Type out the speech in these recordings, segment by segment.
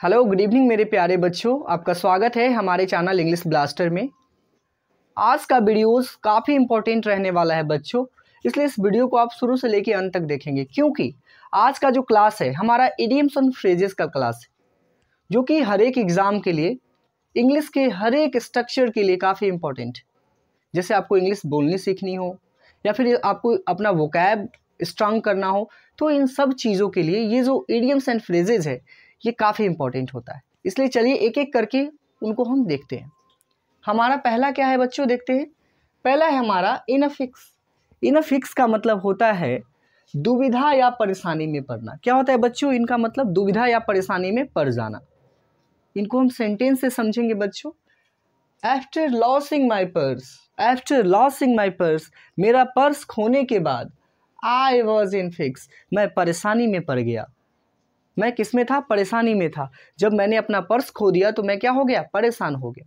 Hello good evening मेरे प्यारे बच्चों। आपका स्वागत है हमारे चैनल इंग्लिश ब्लास्टर में। आज का वीडियोस काफ़ी इंपॉर्टेंट रहने वाला है बच्चों। इसलिए इस वीडियो को आप शुरू से लेकर अंत तक देखेंगे। क्योंकि आज का जो क्लास है, हमारा इडियम्स एंड फ्रेजेस का क्लास है, जो कि हर एक एग्ज़ाम के लिए इंग्लिश के हर एक स्ट्रक्चर के लिए काफ़ी इंपॉर्टेंट है। जैसे आपको इंग्लिश बोलनी सीखनी हो, या फिर आपको अपना वोकैब स्ट्रांग करना हो तो इन सब चीज़ों के लिए ये जो इडियम्स एंड फ्रेजेज है ये काफ़ी इंपॉर्टेंट होता है। इसलिए चलिए एक एक करके उनको हम देखते हैं। हमारा पहला क्या है बच्चों, देखते हैं। पहला है हमारा इन इनफिक्स इनफिक्स का मतलब होता है दुविधा या परेशानी में पड़ना। क्या होता है बच्चों, इनका मतलब दुविधा या परेशानी में पड़ जाना। इनको हम सेंटेंस से समझेंगे बच्चों। After losing my purse after losing my purse मेरा पर्स खोने के बाद आई वॉज़ इन फिक्स मैं परेशानी में पड़ गया। मैं किसमें था? परेशानी में था। जब मैंने अपना पर्स खो दिया तो मैं क्या हो गया? परेशान हो गया।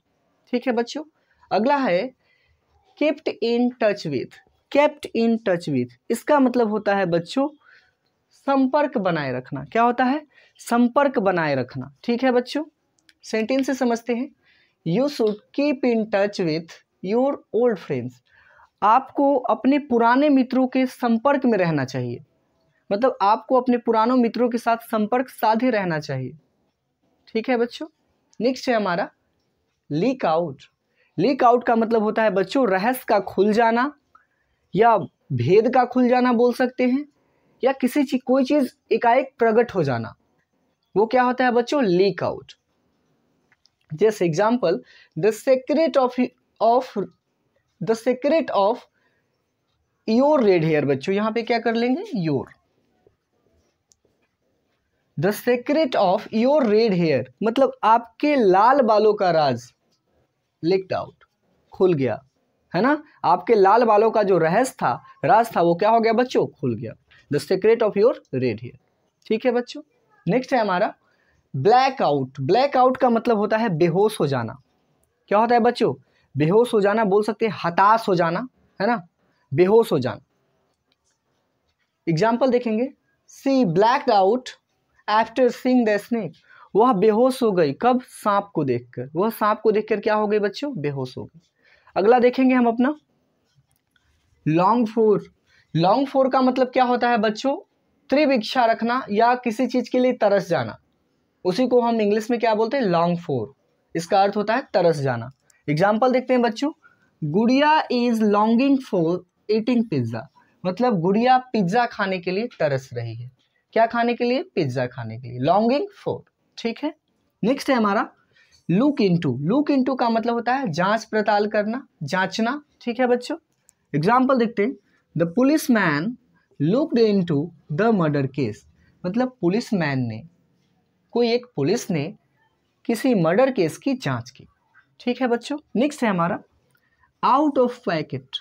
ठीक है बच्चों? अगला है kept in touch with kept in touch with इसका मतलब होता है बच्चों, संपर्क बनाए रखना। क्या होता है? संपर्क बनाए रखना। ठीक है बच्चों? सेंटेंस से समझते हैं। You should keep in touch with your old friends आपको अपने पुराने मित्रों के संपर्क में रहना चाहिए। मतलब आपको अपने पुरानों मित्रों के साथ संपर्क साधे रहना चाहिए। ठीक है बच्चों? नेक्स्ट है हमारा लीक आउट लीक आउट का मतलब होता है बच्चों, रहस्य का खुल जाना, या भेद का खुल जाना बोल सकते हैं, या किसी चीज़, कोई चीज़ एकाएक प्रकट हो जाना। वो क्या होता है बच्चों? लीक आउट जैसे example the secret of of the secret of your red hair बच्चों। यहाँ पे क्या कर लेंगे? Your the secret of your red hair मतलब आपके लाल बालों का राज लिक्ड आउट खुल गया. है ना? आपके लाल बालों का जो रहस्य था, राज था, वो क्या हो गया बच्चों? खुल गया. The secret of your red hair ठीक है बच्चों? नेक्स्ट है हमारा. ब्लैक आउट ब्लैक आउट का मतलब होता है बेहोश हो जाना. क्या होता है बच्चों? बेहोश हो जाना बोल सकते हैं हताश हो जाना. है ना? बेहोश हो जाना. एग्ज़ाम्पल देखेंगे. She black out after seeing the snake वह बेहोश हो गई। कब? सांप को देखकर। वह सांप को देखकर क्या हो गई बच्चों? बेहोश हो गई। अगला देखेंगे हम अपना। लॉन्ग फोर लॉन्ग फोर का मतलब क्या होता है बच्चों? तीव्र इच्छा रखना या किसी चीज़ के लिए तरस जाना। उसी को हम इंग्लिश में क्या बोलते हैं? लॉन्ग फोर इसका अर्थ होता है तरस जाना। एग्ज़ाम्पल देखते हैं बच्चों। Gudiya is longing for eating pizza मतलब गुड़िया पिज़्ज़ा खाने के लिए तरस रही है। क्या खाने के लिए? पिज़्ज़ा खाने के लिए। लॉन्गिंग फॉर ठीक है? नेक्स्ट है हमारा लुक इनटू लुक इनटू का मतलब होता है जाँच पड़ताल करना, जांचना, ठीक है बच्चों? एग्ज़ाम्पल देखते हैं। The police man looked into the murder case मतलब पुलिस मैन ने, कोई एक पुलिस ने किसी मर्डर केस की जाँच की। ठीक है बच्चों? नेक्स्ट है हमारा out of packet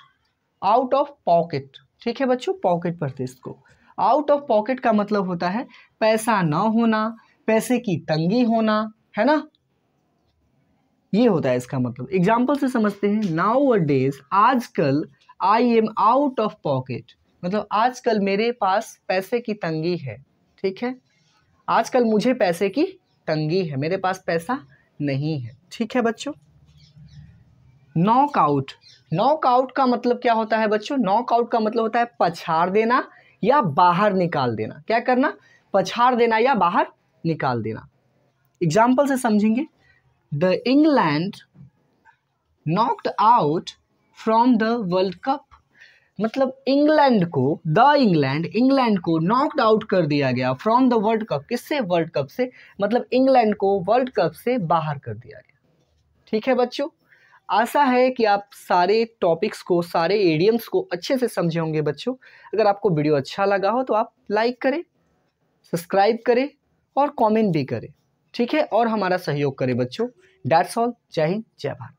out of pocket ठीक है बच्चों? पॉकेट पढ़ते इसको। आउट ऑफ़ पॉकेट का मतलब होता है पैसा ना होना, पैसे की तंगी होना, है ना? ये होता है इसका मतलब। एग्ज़ाम्पल से समझते हैं। नाउ अ डेज़ आजकल I am out of pocket मतलब आजकल मेरे पास पैसे की तंगी है। ठीक है? आजकल मुझे पैसे की तंगी है। मेरे पास पैसा नहीं है। ठीक है बच्चों? नॉकआउट नॉकआउट का मतलब क्या होता है बच्चों? नॉकआउट का मतलब होता है पछाड़ देना। या बाहर निकाल देना। क्या करना? पछाड़ देना या बाहर निकाल देना। एग्ज़ाम्पल से समझेंगे। The England knocked out from the world cup मतलब इंग्लैंड को द इंग्लैंड इंग्लैंड को नॉकड आउट कर दिया गया फ्रॉम द वर्ल्ड कप किससे? वर्ल्ड कप से। मतलब इंग्लैंड को वर्ल्ड कप से बाहर कर दिया गया। ठीक है बच्चों? आशा है कि आप सारे टॉपिक्स को, सारे एडियम्स को अच्छे से समझे होंगे बच्चों। अगर आपको वीडियो अच्छा लगा हो तो आप लाइक करें सब्सक्राइब करें और कमेंट भी करें। ठीक है? और हमारा सहयोग करें बच्चों। डैट्स ऑल जय हिंद, जय भारत।